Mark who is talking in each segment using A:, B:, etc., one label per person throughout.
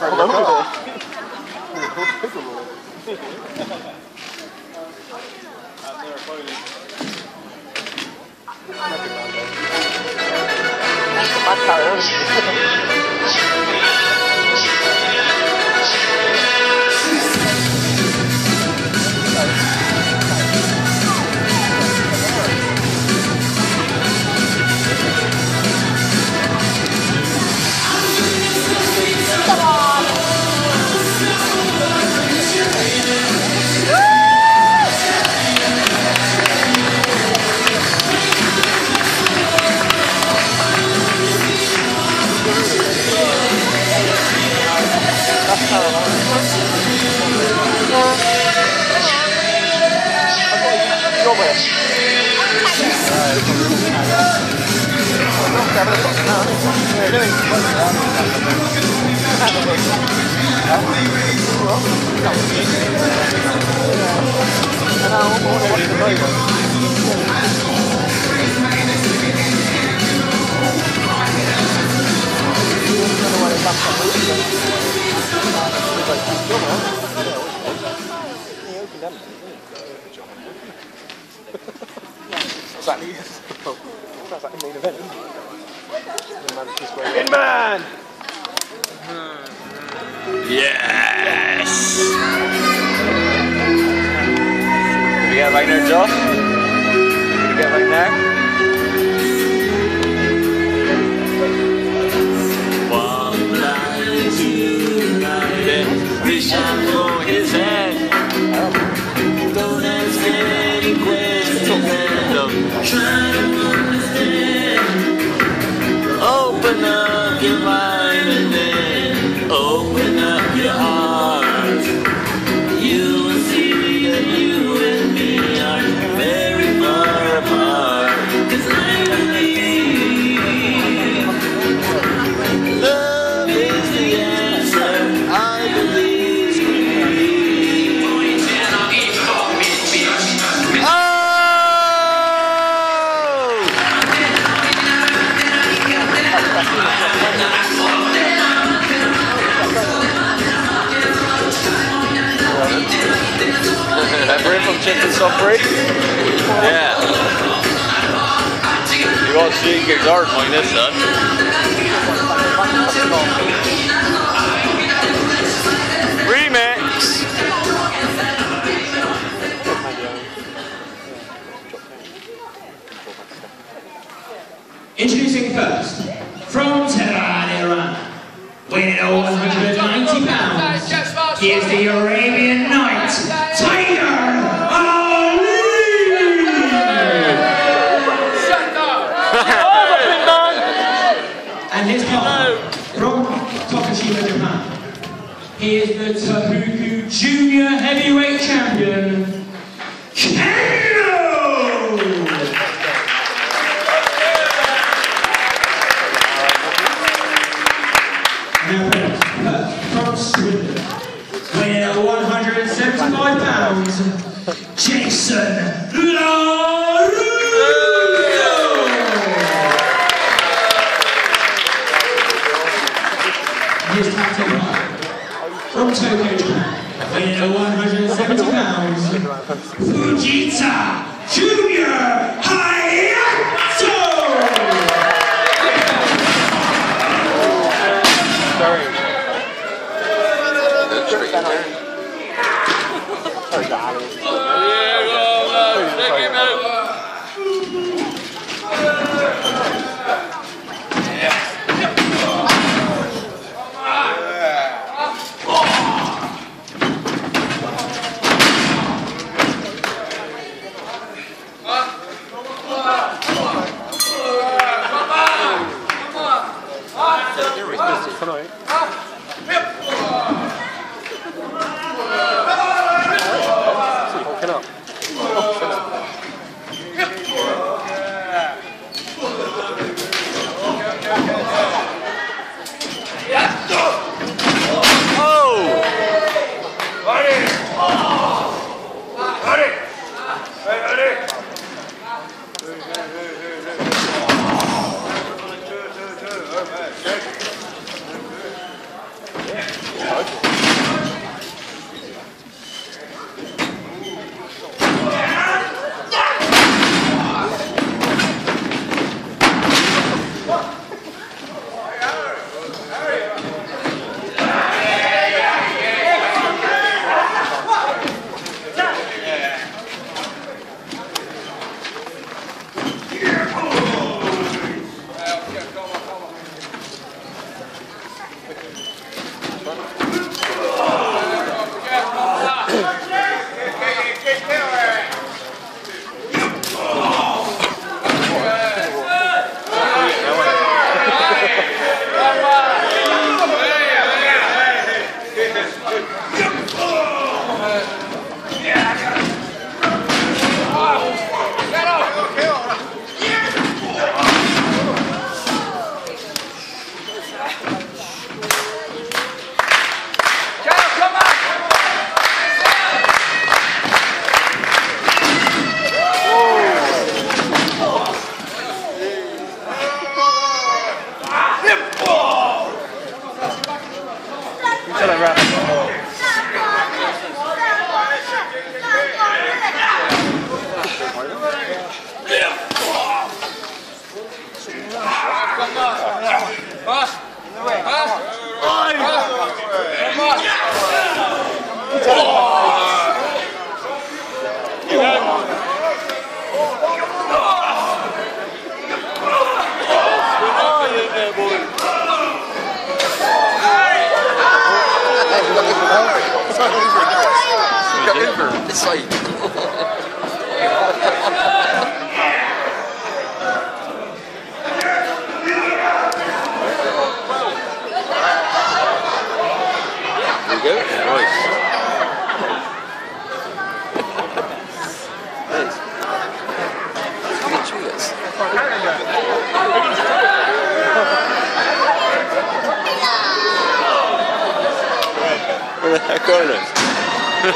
A: Hello there. Is that me? Oh, that's like me in a minute. In man!
B: Yes! You get right there, Josh? You get right there? One line, two line, reach out for his head. Don't ask any questions, to
A: Remember him from Chicken
B: Yeah. You got to see it gets hard like this, son. Remix!
C: Introducing first, from Tehran, Iran, weighing at 190 pounds, he is the Arabian Knight, he is the Tohoku Junior Heavyweight Champion, weight 170 pounds,
A: Fujita Junior Hayato! Sorry.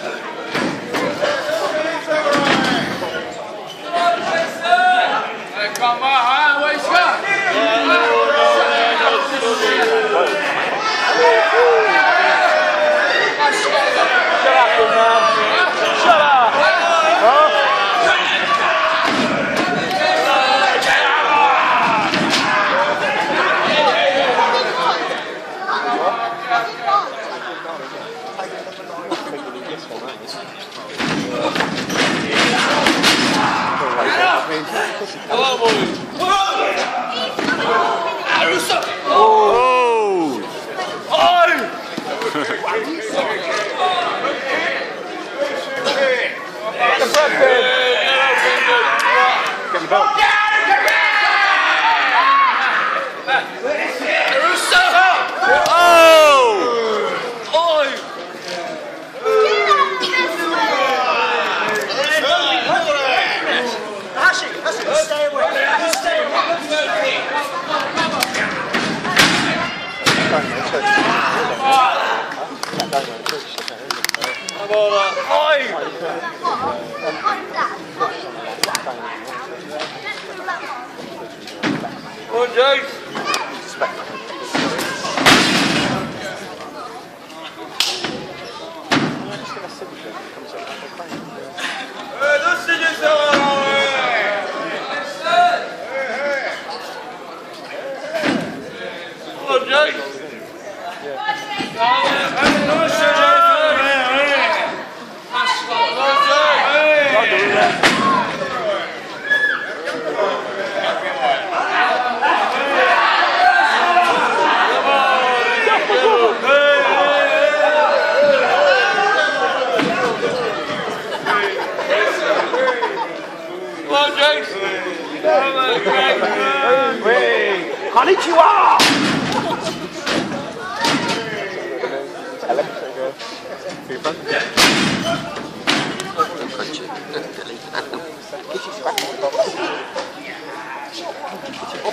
D: Come
A: Get the belt. Put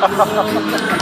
C: 哈
A: 哈哈哈哈。